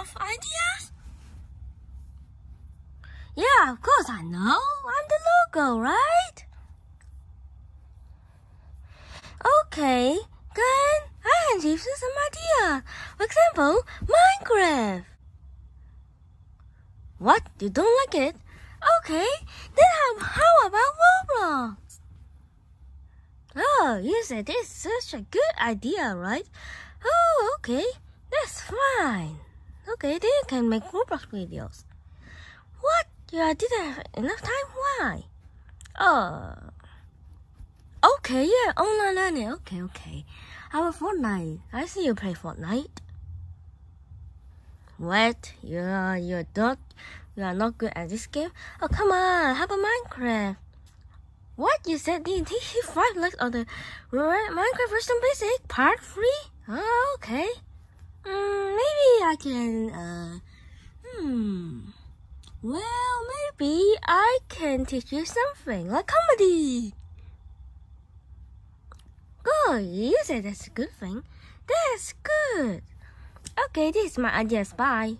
of ideas? Yeah, of course I know. I'm the logo, right? Okay, then I can give you some ideas. For example, Minecraft. What? You don't like it? Okay, then how, how about Roblox? Oh, you said it's such a good idea, right? Oh, okay, that's fine. Okay, then you can make Roblox videos. What? You didn't have enough time? Why? Oh. Okay, yeah, online learning. Okay, okay. How about Fortnite? I see you play Fortnite. What? You are you're not you are not good at this game? Oh come on, how about Minecraft? What you said teach you five legs on the Minecraft version basic part three? Oh, okay. Mm, maybe I can uh hmm well maybe I can teach you something like comedy. Good, you said that's a good thing. That's good. Okay, this is my ideas. Bye.